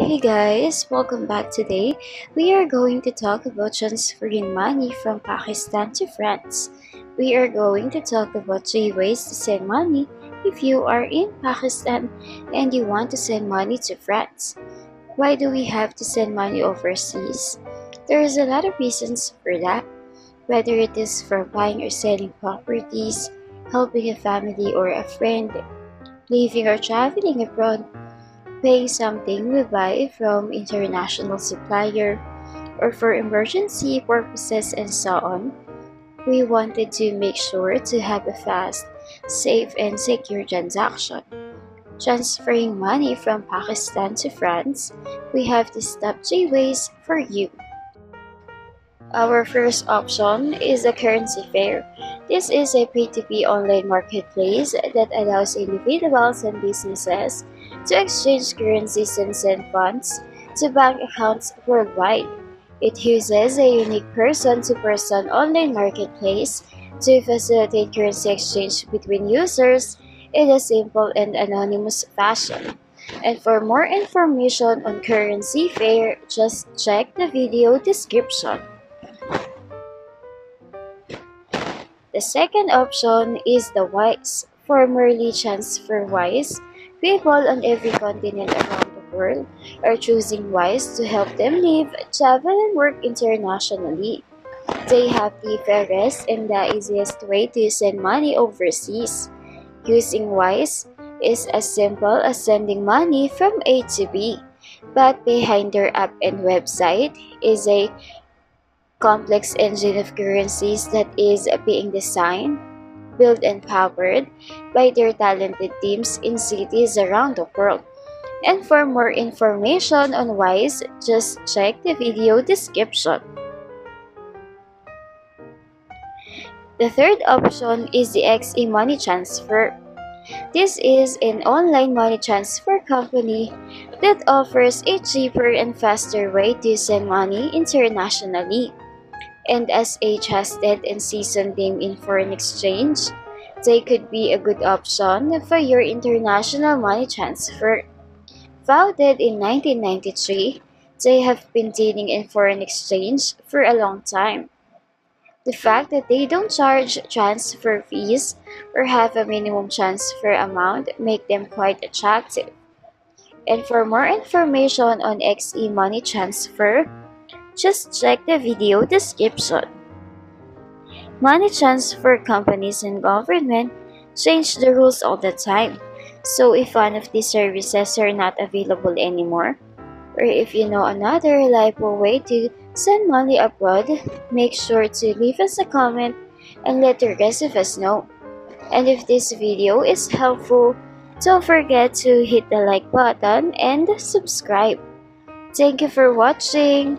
Hey guys, welcome back today. We are going to talk about transferring money from Pakistan to France. We are going to talk about three ways to send money if you are in Pakistan and you want to send money to France. Why do we have to send money overseas? There is a lot of reasons for that, whether it is for buying or selling properties, helping a family or a friend, living or traveling abroad, paying something we buy from international supplier, or for emergency purposes and so on, we wanted to make sure to have a fast, safe, and secure transaction. Transferring money from Pakistan to France, we have the step three ways for you. Our first option is a currency fair. This is a P2P online marketplace that allows individuals and businesses to exchange currencies and send funds to bank accounts worldwide. It uses a unique person-to-person -person online marketplace to facilitate currency exchange between users in a simple and anonymous fashion. And for more information on CurrencyFair, just check the video description. The second option is the WISE, formerly TransferWise, People on every continent around the world are choosing WISE to help them live, travel, and work internationally. They have the fairest and the easiest way to send money overseas. Using WISE is as simple as sending money from A to B, but behind their app and website is a complex engine of currencies that is being designed built and powered by their talented teams in cities around the world. And for more information on WISE, just check the video description. The third option is the XE Money Transfer. This is an online money transfer company that offers a cheaper and faster way to send money internationally and as has trusted and seasoned name in foreign exchange, they could be a good option for your international money transfer. Founded in 1993, they have been dealing in foreign exchange for a long time. The fact that they don't charge transfer fees or have a minimum transfer amount make them quite attractive. And for more information on XE Money Transfer, just check the video description. Money transfer companies and government change the rules all the time. So if one of these services are not available anymore, or if you know another reliable way to send money abroad, make sure to leave us a comment and let the rest of us know. And if this video is helpful, don't forget to hit the like button and subscribe. Thank you for watching.